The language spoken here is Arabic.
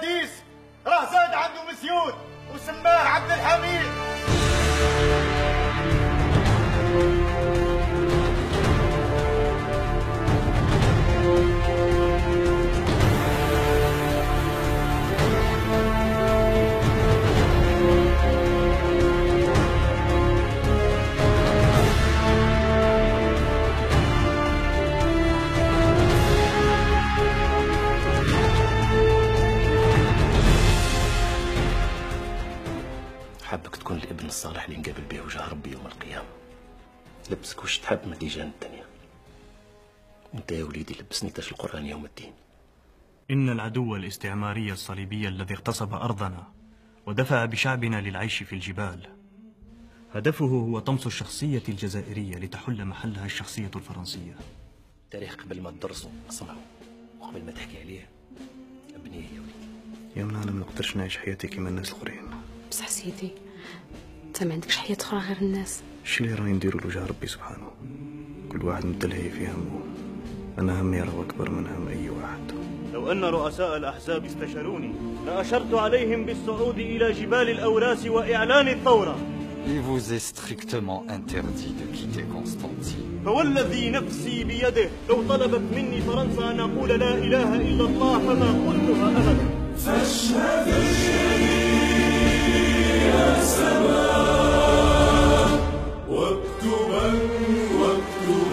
باراديس راه زاد عنده مسيود وسماه عبد الحميد. حابك تكون الابن الصالح اللي نقابل به وجه ربي يوم القيامة. لبسك وش تحب من ديجان الدنيا؟ وأنت يا وليدي لبسني تاج القرآن يوم الدين. إن العدو الاستعماري الصليبي الذي اغتصب أرضنا ودفع بشعبنا للعيش في الجبال هدفه هو طمس الشخصية الجزائرية لتحل محلها الشخصية الفرنسية. التاريخ قبل ما تدرسه اسمعه وقبل ما تحكي عليه ابنيه يا وليدي. يا من أنا ما نقدرش نعيش حياتي كيما الناس الآخرين. بصح سيدي انت ما عندكش حياة أخرى غير الناس. الشي اللي راني نديرو لوجه ربي سبحانه؟ كل واحد مدلهي في همه. أنا همي راه أكبر من هم أي واحد. لو أن رؤساء الأحزاب استشاروني لأشرت عليهم بالصعود إلى جبال الأوراس وإعلان الثورة. Il vous est strictement interdit de quitter Constantine. فوالذي نفسي بيده لو طلبت مني فرنسا أن أقول لا إله إلا الله فما قلتها أبدا. فاشهد يا سماء يوما واكتب